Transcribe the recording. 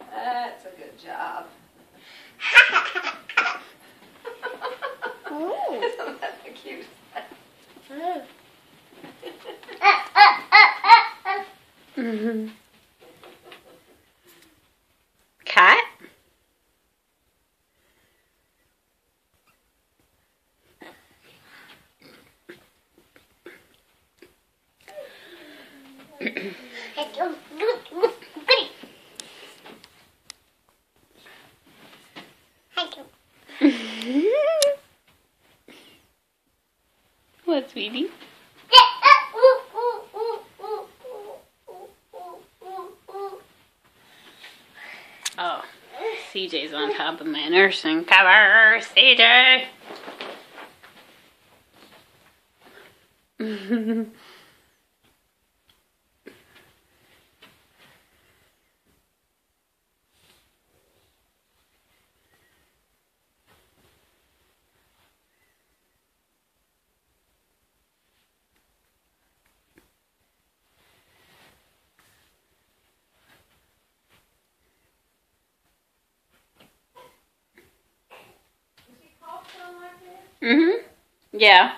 That's a good job. Oh. Isn't that the cutest? Mm-hmm. what, sweetie? Oh, CJ's on top of my nursing cover. CJ! Yeah.